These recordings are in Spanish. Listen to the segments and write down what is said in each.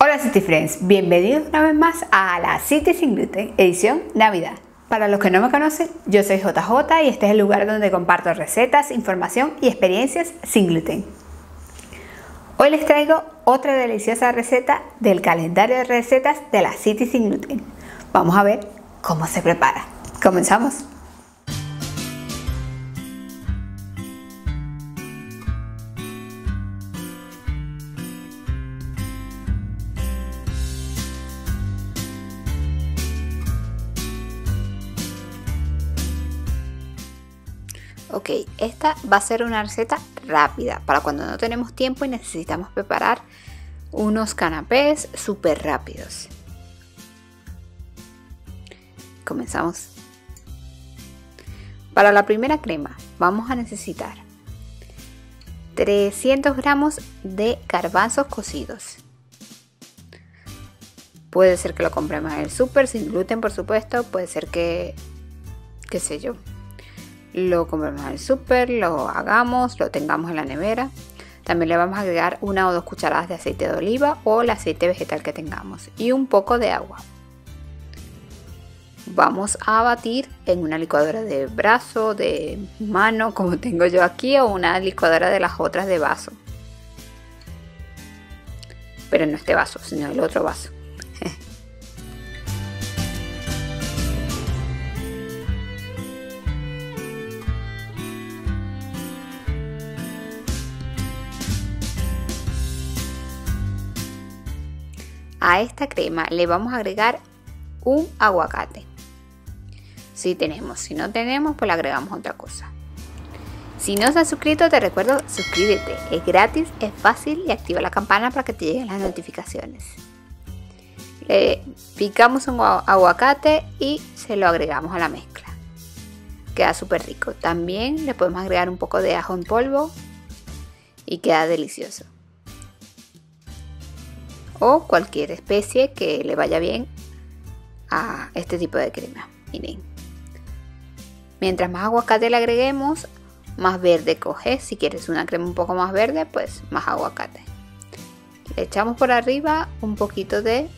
Hola City Friends, bienvenidos una vez más a la City sin gluten, edición Navidad. Para los que no me conocen, yo soy JJ y este es el lugar donde comparto recetas, información y experiencias sin gluten. Hoy les traigo otra deliciosa receta del calendario de recetas de la City sin gluten. Vamos a ver cómo se prepara. Comenzamos. Ok, esta va a ser una receta rápida para cuando no tenemos tiempo y necesitamos preparar unos canapés súper rápidos. Comenzamos. Para la primera crema vamos a necesitar 300 gramos de garbanzos cocidos. Puede ser que lo compremos en el súper sin gluten, por supuesto. Puede ser que, qué sé yo, lo compremos al súper, lo hagamos, lo tengamos en la nevera. También le vamos a agregar una o dos cucharadas de aceite de oliva o el aceite vegetal que tengamos y un poco de agua. Vamos a batir en una licuadora de brazo, de mano, como tengo yo aquí, o una licuadora de las otras de vaso. Pero no este vaso, sino el otro vaso. A esta crema le vamos a agregar un aguacate. Si tenemos, si no tenemos, pues le agregamos otra cosa. Si no se has suscrito, te recuerdo, suscríbete. Es gratis, es fácil y activa la campana para que te lleguen las notificaciones. Le picamos un aguacate y se lo agregamos a la mezcla. Queda súper rico. También le podemos agregar un poco de ajo en polvo y queda delicioso o cualquier especie que le vaya bien a este tipo de crema. Miren. Mientras más aguacate le agreguemos, más verde coge. Si quieres una crema un poco más verde, pues más aguacate. Le echamos por arriba un poquito de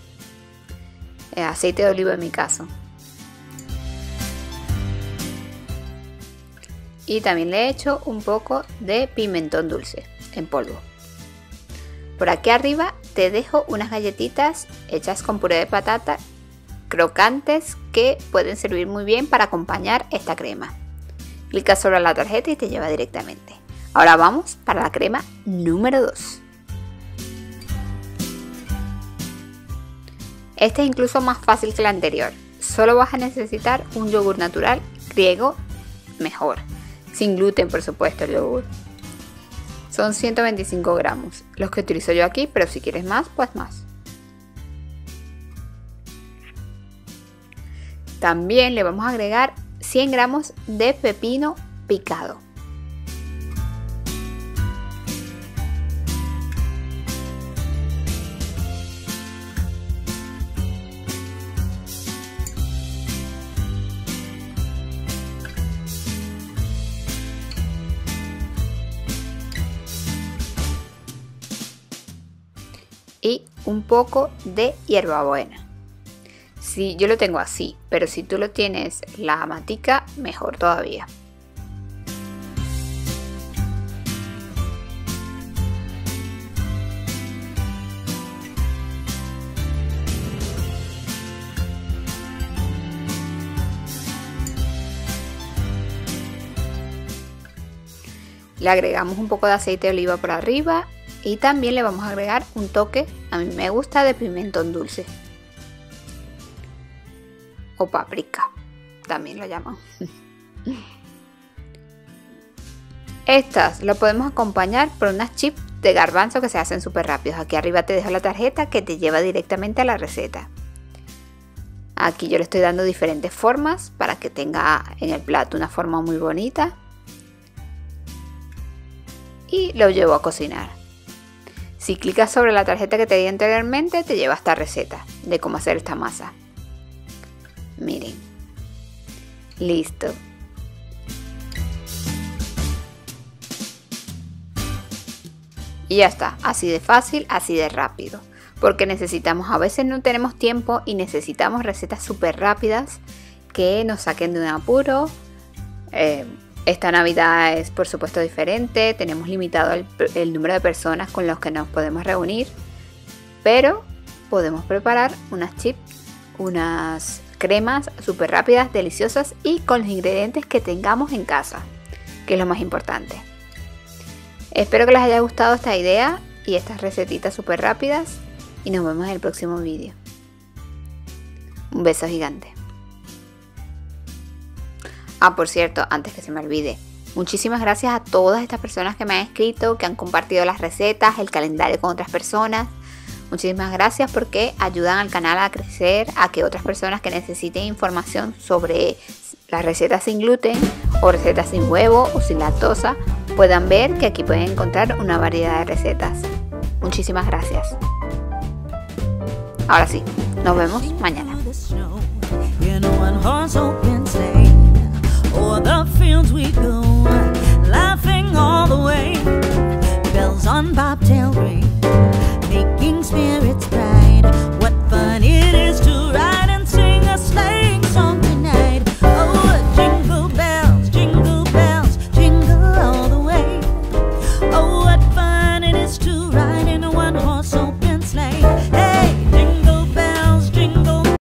eh, aceite de oliva en mi caso. Y también le he hecho un poco de pimentón dulce en polvo. Por aquí arriba te dejo unas galletitas hechas con puré de patata crocantes que pueden servir muy bien para acompañar esta crema. Clica sobre la tarjeta y te lleva directamente. Ahora vamos para la crema número 2. Este es incluso más fácil que la anterior. Solo vas a necesitar un yogur natural griego mejor. Sin gluten, por supuesto, el yogur. Son 125 gramos, los que utilizo yo aquí, pero si quieres más, pues más. También le vamos a agregar 100 gramos de pepino picado. Y un poco de hierbabuena. Si yo lo tengo así, pero si tú lo tienes la matica, mejor todavía. Le agregamos un poco de aceite de oliva por arriba y también le vamos a agregar un toque, a mí me gusta, de pimentón dulce. O paprika, también lo llaman. Estas lo podemos acompañar por unas chips de garbanzo que se hacen súper rápidos. Aquí arriba te dejo la tarjeta que te lleva directamente a la receta. Aquí yo le estoy dando diferentes formas para que tenga en el plato una forma muy bonita. Y lo llevo a cocinar. Si clicas sobre la tarjeta que te di anteriormente, te lleva esta receta de cómo hacer esta masa. Miren. Listo. Y ya está, así de fácil, así de rápido. porque necesitamos, a veces no tenemos tiempo y necesitamos recetas súper rápidas que nos saquen de un apuro. Eh, esta Navidad es por supuesto diferente, tenemos limitado el, número de personas con los que nos podemos reunir, pero podemos preparar unas chips, unas cremas súper rápidas, deliciosas y con los ingredientes que tengamos en casa, que es lo más importante. Espero que les haya gustado esta idea y estas recetitas súper rápidas y nos vemos en el próximo vídeo. Un beso gigante. Ah, por cierto, antes que se me olvide, muchísimas gracias a todas estas personas que me han escrito, que han compartido las recetas, el calendario con otras personas. Muchísimas gracias porque ayudan al canal a crecer, a que otras personas que necesiten información sobre las recetas sin gluten o recetas sin huevo o sin lactosa puedan ver que aquí pueden encontrar una variedad de recetas. Muchísimas gracias. Ahora sí, nos vemos mañana. rounds we go